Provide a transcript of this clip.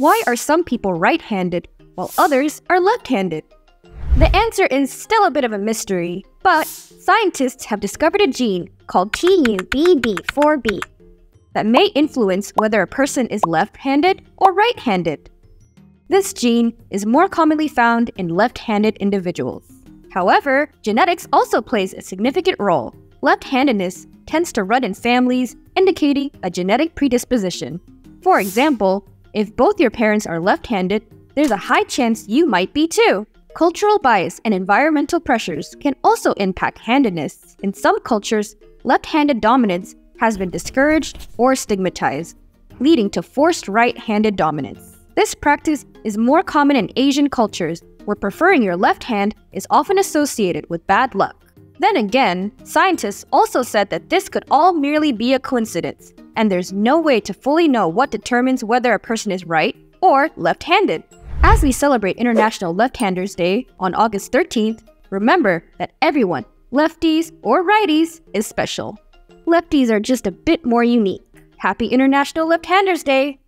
Why are some people right-handed while others are left-handed? The answer is still a bit of a mystery, but scientists have discovered a gene called TUBB4B that may influence whether a person is left-handed or right-handed. This gene is more commonly found in left-handed individuals. However, genetics also plays a significant role. Left-handedness tends to run in families, indicating a genetic predisposition. For example, if both your parents are left-handed, there's a high chance you might be too. Cultural bias and environmental pressures can also impact handedness. In some cultures, left-handed dominance has been discouraged or stigmatized, leading to forced right-handed dominance. This practice is more common in Asian cultures, where preferring your left hand is often associated with bad luck. Then again, scientists also said that this could all merely be a coincidence, and there's no way to fully know what determines whether a person is right or left-handed. As we celebrate International Left-Handers Day on August 13th, remember that everyone, lefties or righties, is special. Lefties are just a bit more unique. Happy International Left-Handers Day!